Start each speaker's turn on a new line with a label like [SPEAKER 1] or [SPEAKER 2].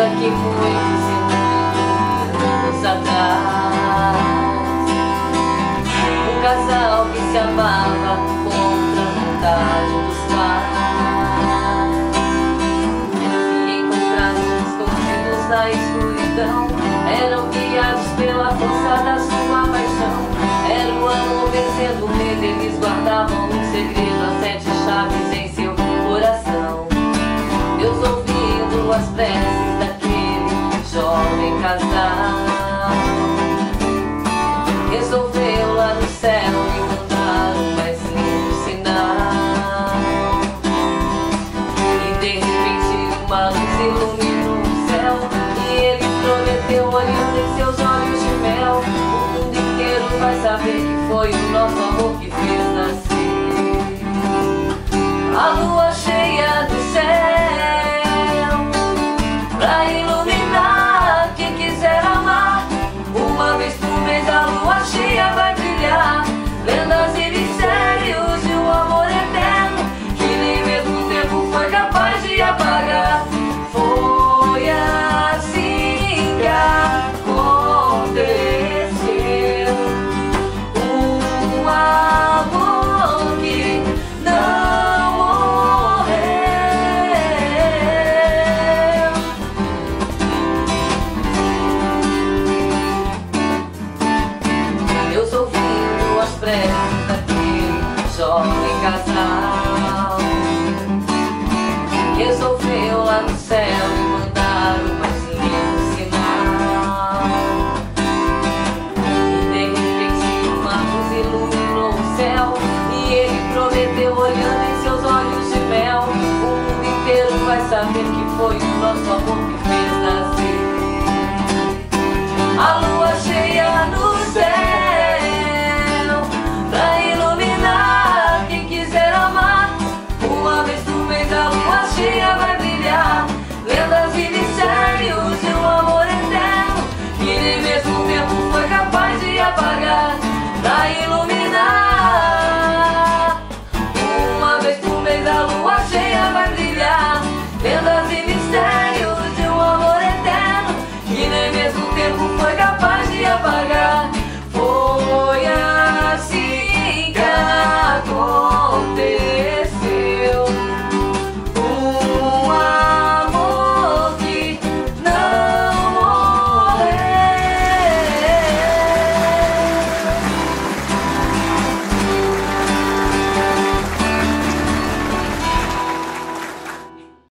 [SPEAKER 1] muitos e muitos anos atrás. Um casal que se amava contra a vontade dos pais. Se encontraram escondidos na escuridão, eram guiados pela força da sua paixão. Era o amor vencendo o medo, eles guardavam um segredo, as sete chaves em seu coração. Deus ouvindo as preces casal Resolveu lá no céu mandar o mais lindo sinal. E de repente uma luz iluminou o céu. E ele prometeu olhando em seus olhos de mel. O mundo inteiro vai saber que foi o nosso amor que fez nascer. A lua jovem casal Resolveu lá no céu me mandar o mais lindo sinal. E de repente uma luz iluminou o céu E ele prometeu olhando em seus olhos de mel O mundo inteiro vai saber que foi o nosso amor que